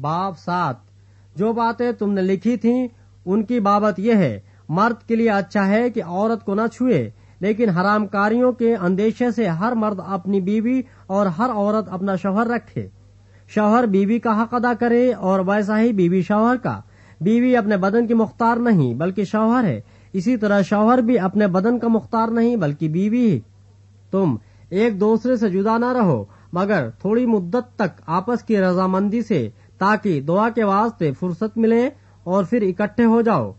باب سات جو باتیں تم نے لکھی تھیں، ان کی بابت یہ ہے، مرد کے لیے اچھا ہے کہ عورت کو نہ چھوئے، لیکن حرام کاریوں کے اندیشے سے ہر مرد اپنی بیوی اور ہر عورت اپنا شوہر رکھے۔ شوہر بیوی کا حق ادا کرے اور ویسا ہی بیوی شوہر کا۔ بیوی اپنے بدن کی مختار نہیں، بلکہ شوہر ہے۔ اسی طرح شوہر بھی اپنے بدن کا مختار نہیں، بلکہ بیوی ہی تم ایک دوسرے سے جدا نہ رہو، مگر تھوڑی مدت تک آپس کی رضامندی سے تاکہ دعا کے واسطے فرصت ملے اور پھر اکٹھے ہو جاؤ۔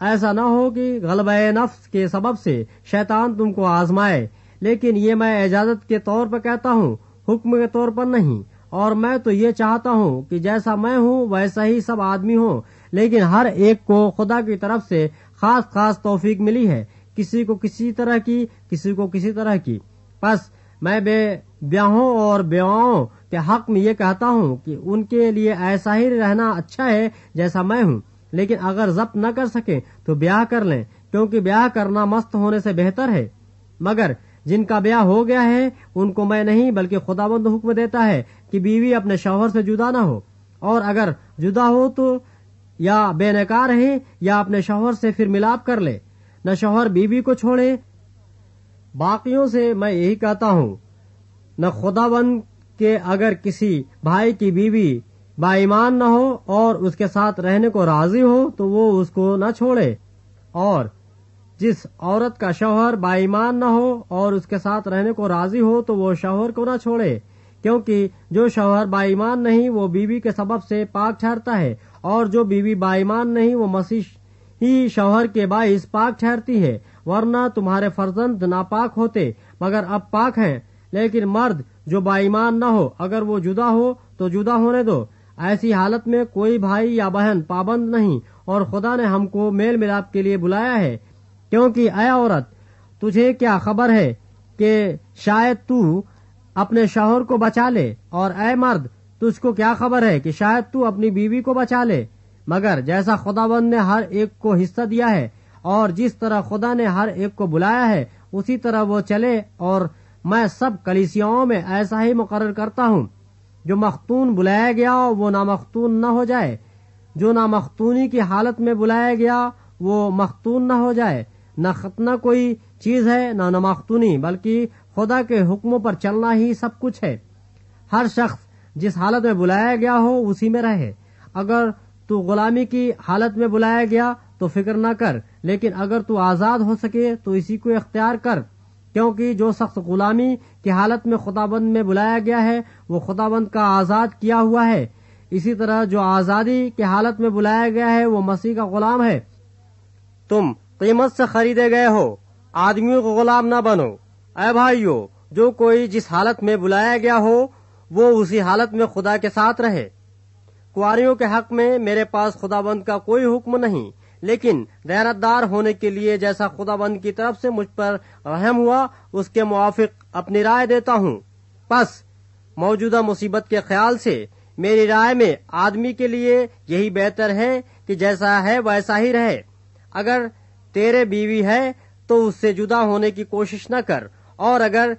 ایسا نہ ہو کہ غلبہ نفس کے سبب سے شیطان تم کو آزمائے، لیکن یہ میں اجازت کے طور پر کہتا ہوں، حکم کے طور پر نہیں۔ اور میں تو یہ چاہتا ہوں کہ جیسا میں ہوں، ویسا ہی سب آدمی ہوں۔ لیکن ہر ایک کو خدا کی طرف سے خاص خاص توفیق ملی ہے، کسی کو کسی طرح کی، کسی کو کسی طرح کی۔ بس میں بے بیاہوں اور بیواؤں کے حق میں یہ کہتا ہوں کہ ان کے لیے ایسا ہی رہنا اچھا ہے جیسا میں ہوں۔ لیکن اگر ضبط نہ کر سکے تو بیاہ کر لیں، کیونکہ بیاہ کرنا مست ہونے سے بہتر ہے۔ مگر جن کا بیاہ ہو گیا ہے، ان کو میں نہیں، بلکہ خدا بند حکم دیتا ہے کہ بیوی اپنے شوہر سے جدا نہ ہو۔ اور اگر جدا ہو تو یا بے نکار رہے یا اپنے شوہر سے پھر ملاپ کر لے۔ نہ شوہر بیوی کو چھوڑے باقیوں سے میں یہی کہتا ہوں، نہ خدا بند کے اگر کسی بھائی کی بیوی با ایمان نہ ہو اور اس کے ساتھ رہنے کو راضی ہو، تو وہ اس کو نہ چھوڑے۔ اور جس عورت کا شوہر با ایمان نہ ہو اور اس کے ساتھ رہنے کو راضی ہو، تو وہ شوہر کو نہ چھوڑے۔ کیونکہ جو شوہر با ایمان نہیں، وہ بیوی کے سبب سے پاک ٹھہرتا ہے، اور جو بیوی با ایمان نہیں، وہ مسیح ہی شوہر کے باعث پاک ٹھہرتی ہے، ورنہ تمہارے فرزند ناپاک ہوتے، مگر اب پاک ہیں۔ لیکن مرد جو با ایمان نہ ہو، اگر وہ جدا ہو تو جدا ہونے دو۔ ایسی حالت میں کوئی بھائی یا بہن پابند نہیں، اور خدا نے ہم کو میل ملاپ کے لیے بلایا ہے۔ کیونکہ اے عورت، تجھے کیا خبر ہے کہ شاید تو اپنے شوہر کو بچا لے؟ اور اے مرد، تجھ کو کیا خبر ہے کہ شاید تو اپنی بیوی کو بچا لے؟ مگر جیسا خدا بند نے ہر ایک کو حصہ دیا ہے اور جس طرح خدا نے ہر ایک کو بلایا ہے، اسی طرح وہ چلے اور میں سب کلیسیاؤں میں ایسا ہی مقرر کرتا ہوں۔ جو مختون بلایا گیا، وہ نامختون نہ ہو جائے۔ جو نامختونی کی حالت میں بلایا گیا، وہ مختون نہ ہو جائے۔ نہ ختنہ کوئی چیز ہے، نہ نمختونی بلکہ خدا کے حکموں پر چلنا ہی سب کچھ ہے۔ ہر شخص جس حالت میں بلایا گیا ہو، اسی میں رہے۔ اگر تو غلامی کی حالت میں بلایا گیا تو فکر نہ کر، لیکن اگر تو آزاد ہو سکے تو اسی کو اختیار کر۔ کیونکہ جو شخص غلامی کی حالت میں خدا بند میں بلایا گیا ہے، وہ خدا بند کا آزاد کیا ہوا ہے۔ اسی طرح جو آزادی کی حالت میں بلایا گیا ہے، وہ مسیح کا غلام ہے۔ تم قیمت سے خریدے گئے ہو، آدمیوں کو غلام نہ بنو۔ اے بھائیو، جو کوئی جس حالت میں بلایا گیا ہو، وہ اسی حالت میں خدا کے ساتھ رہے۔ کواریوں کے حق میں میرے پاس خدا بند کا کوئی حکم نہیں، لیکن دیرت دار ہونے کے لیے جیسا خدا بند کی طرف سے مجھ پر رحم ہوا، اس کے موافق اپنی رائے دیتا ہوں۔ بس موجودہ مصیبت کے خیال سے میری رائے میں آدمی کے لیے یہی بہتر ہے کہ جیسا ہے ویسا ہی رہے۔ اگر تیرے بیوی ہے تو اس سے جدا ہونے کی کوشش نہ کر، اور اگر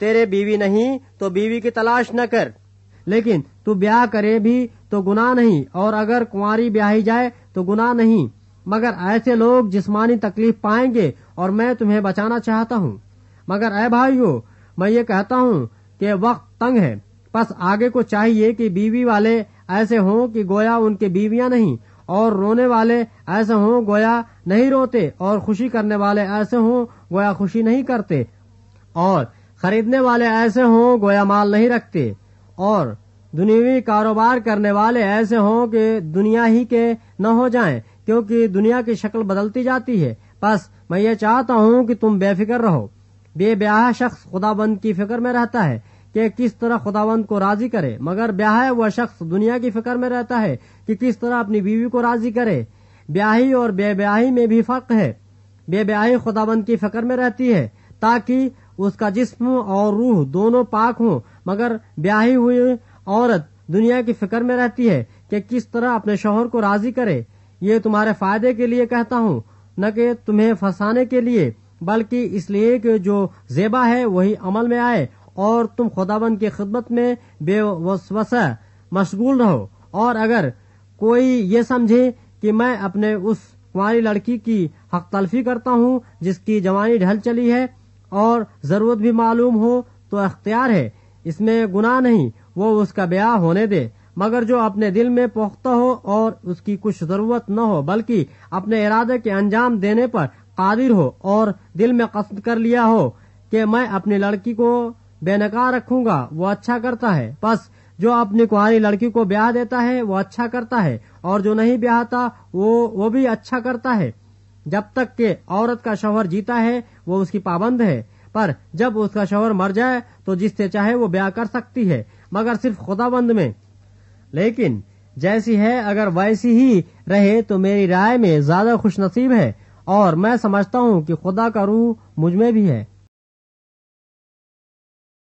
تیرے بیوی نہیں تو بیوی کی تلاش نہ کر۔ لیکن تو بیاہ کرے بھی تو گناہ نہیں، اور اگر کنواری بیاہی جائے تو گناہ نہیں۔ مگر ایسے لوگ جسمانی تکلیف پائیں گے اور میں تمہیں بچانا چاہتا ہوں۔ مگر اے بھائیو، میں یہ کہتا ہوں کہ وقت تنگ ہے۔ بس آگے کو چاہیے کہ بیوی والے ایسے ہوں کہ گویا ان کے بیویاں نہیں، اور رونے والے ایسے ہوں گویا نہیں روتے، اور خوشی کرنے والے ایسے ہوں گویا خوشی نہیں کرتے، اور خریدنے والے ایسے ہوں گویا مال نہیں رکھتے، اور دنیوی کاروبار کرنے والے ایسے ہوں کہ دنیا ہی کے نہ ہو جائیں، کیونکہ دنیا کی شکل بدلتی جاتی ہے۔ بس میں یہ چاہتا ہوں کہ تم بے فکر رہو۔ بے بیاہ شخص خدا بند کی فکر میں رہتا ہے کہ کس طرح خدا بند کو راضی کرے، مگر بیاہ وہ شخص دنیا کی فکر میں رہتا ہے کہ کس طرح اپنی بیوی کو راضی کرے۔ بیاہی اور بے بیاہی میں بھی فرق ہے۔ بے بیاہی خدا بند کی فکر میں رہتی ہے تاکہ اس کا جسم اور روح دونوں پاک ہوں، مگر بیاہی ہوئی عورت دنیا کی فکر میں رہتی ہے کہ کس طرح اپنے شوہر کو راضی کرے، یہ تمہارے فائدے کے لیے کہتا ہوں، نہ کہ تمہیں پھنسانے کے لیے، بلکہ اس لیے کہ جو زیبا ہے وہی عمل میں آئے، اور تم خدا بند کی خدمت میں بے وسوسہ مشغول رہو۔ اور اگر کوئی یہ سمجھے کہ میں اپنے اس کنواری لڑکی کی حق تلفی کرتا ہوں جس کی جوانی ڈھل چلی ہے اور ضرورت بھی معلوم ہو تو اختیار ہے، اس میں گناہ نہیں۔ وہ اس کا بیاہ ہونے دے، مگر جو اپنے دل میں پختہ ہو اور اس کی کچھ ضرورت نہ ہو، بلکہ اپنے ارادے کے انجام دینے پر قادر ہو اور دل میں قصد کر لیا ہو کہ میں اپنی لڑکی کو بے نکار رکھوں گا، وہ اچھا کرتا ہے۔ بس جو اپنی کاری لڑکی کو بیاہ دیتا ہے، وہ اچھا کرتا ہے، اور جو نہیں بیاہتا، وہ وہ بھی اچھا کرتا ہے۔ جب تک کہ عورت کا شوہر جیتا ہے، وہ اس کی پابند ہے۔ پر جب اس کا شوہر مر جائے، تو جس سے چاہے وہ بیاہ کر سکتی ہے۔ مگر صرف خدا بند میں۔ لیکن جیسی ہے اگر ویسی ہی رہے تو میری رائے میں زیادہ خوش نصیب ہے اور میں سمجھتا ہوں کہ خدا کا روح مجھ میں بھی ہے۔